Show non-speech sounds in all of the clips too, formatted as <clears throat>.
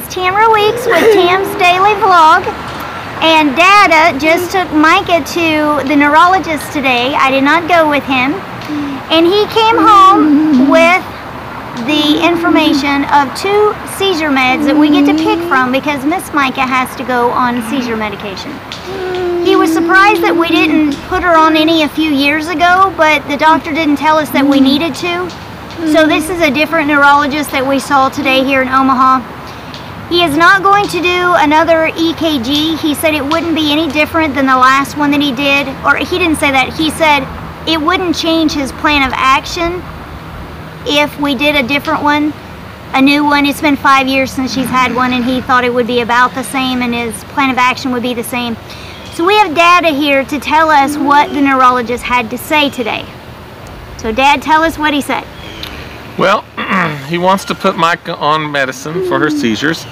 Is Tamera Weeks with Tam's Daily Vlog. And Dada just took Micah to the neurologist today. I did not go with him. And he came home with the information of two seizure meds that we get to pick from because Miss Micah has to go on seizure medication. He was surprised that we didn't put her on any a few years ago, but the doctor didn't tell us that we needed to. So this is a different neurologist that we saw today here in Omaha. He is not going to do another EKG. He said it wouldn't be any different than the last one that he did. Or he didn't say that. He said it wouldn't change his plan of action if we did a different one, a new one. It's been five years since she's had one and he thought it would be about the same and his plan of action would be the same. So we have Dada here to tell us what the neurologist had to say today. So Dad, tell us what he said. Well, <clears throat> he wants to put Micah on medicine for her seizures.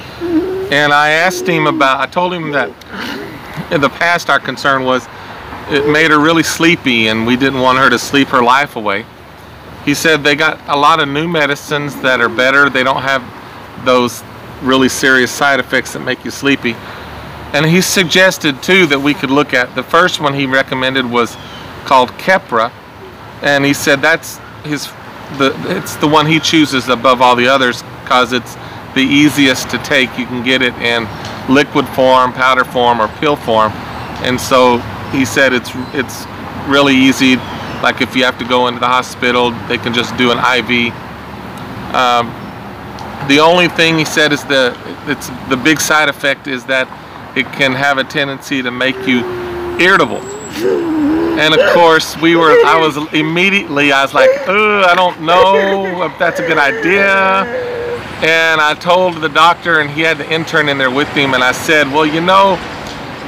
And I asked him about, I told him that in the past our concern was it made her really sleepy and we didn't want her to sleep her life away. He said they got a lot of new medicines that are better. They don't have those really serious side effects that make you sleepy. And he suggested too that we could look at, the first one he recommended was called Keppra. And he said that's his the it's the one he chooses above all the others because it's the easiest to take. You can get it in liquid form, powder form, or pill form, and so he said it's it's really easy. Like if you have to go into the hospital, they can just do an IV. Um, the only thing he said is the it's the big side effect is that it can have a tendency to make you irritable. And of course, we were, I was immediately, I was like, oh, I don't know if that's a good idea. And I told the doctor, and he had the intern in there with him, and I said, well, you know,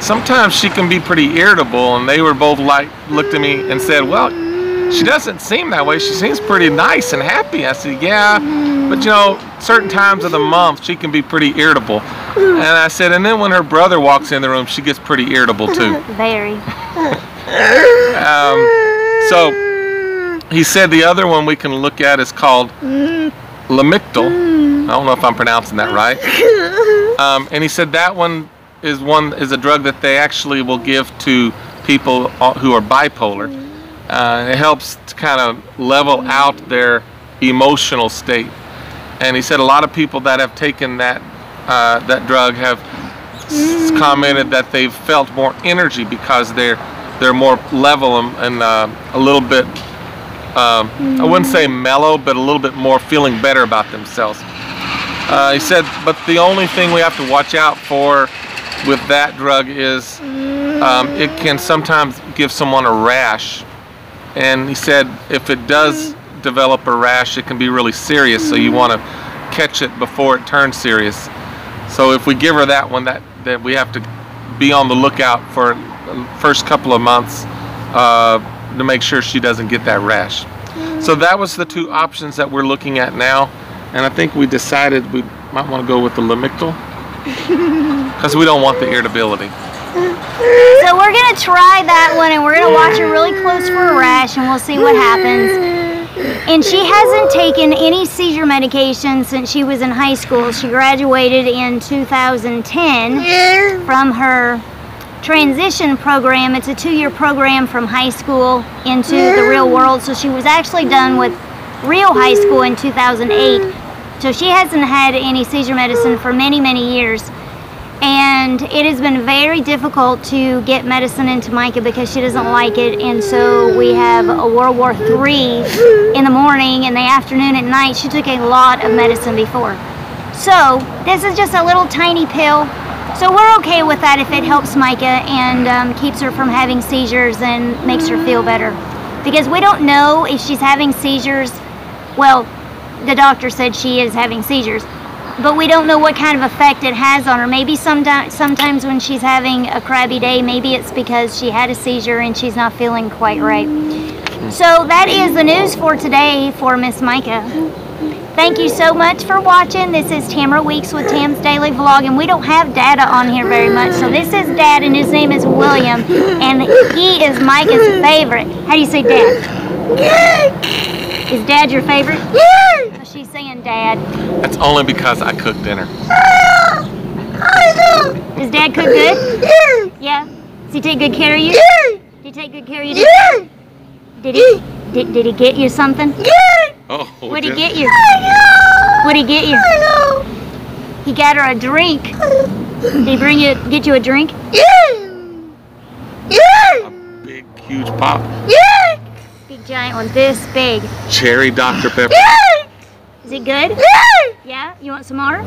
sometimes she can be pretty irritable. And they were both like, looked at me and said, well, she doesn't seem that way. She seems pretty nice and happy. I said, yeah, but you know, certain times of the month, she can be pretty irritable. And I said, and then when her brother walks in the room, she gets pretty irritable too. <laughs> Very. Um, so he said the other one we can look at is called Lamictal. I don't know if I'm pronouncing that right. Um, and he said that one is one is a drug that they actually will give to people who are bipolar. Uh, it helps to kind of level out their emotional state. And he said a lot of people that have taken that uh, that drug have commented that they've felt more energy because they're they're more level and, and uh, a little bit um, I wouldn't say mellow but a little bit more feeling better about themselves. Uh, he said but the only thing we have to watch out for with that drug is um, it can sometimes give someone a rash. And he said if it does develop a rash it can be really serious so you want to catch it before it turns serious so if we give her that one that that we have to be on the lookout for first couple of months uh, to make sure she doesn't get that rash. So that was the two options that we're looking at now. And I think we decided we might want to go with the Lamictal <laughs> because we don't want the irritability. So we're going to try that one and we're going to watch it really close for a rash and we'll see what happens. And she hasn't taken any seizure medication since she was in high school. She graduated in 2010 from her transition program. It's a two-year program from high school into the real world. So she was actually done with real high school in 2008. So she hasn't had any seizure medicine for many, many years. And it has been very difficult to get medicine into Micah because she doesn't like it. And so we have a World War III in the morning, in the afternoon, at night. She took a lot of medicine before. So this is just a little tiny pill so we're okay with that if it helps Micah and um, keeps her from having seizures and makes her feel better. Because we don't know if she's having seizures. Well, the doctor said she is having seizures. But we don't know what kind of effect it has on her. Maybe sometimes, sometimes when she's having a crabby day, maybe it's because she had a seizure and she's not feeling quite right. So that is the news for today for Miss Micah. Thank you so much for watching. This is Tamera Weeks with Tam's Daily Vlog, and we don't have Dada on here very much. So this is Dad, and his name is William, and he is Micah's favorite. How do you say Dad? Is Dad your favorite? She's saying Dad. That's only because I cooked dinner. Does Dad cook good? Yeah. Does he take good care of you? Did he take good care of you? Did, did he? Did, did he get you something? Oh, What'd he get you? What'd he get you? He got her a drink. Did he bring you get you a drink? A big, huge pop. Big giant one, this big. Cherry Dr. Pepper. Is it good? Yeah? You want some more?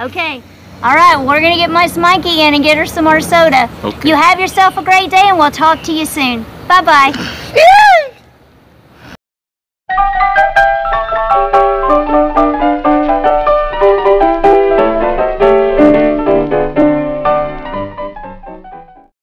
Okay. All right, we're gonna get my Smikey in and get her some more soda. Okay. You have yourself a great day, and we'll talk to you soon. Bye bye.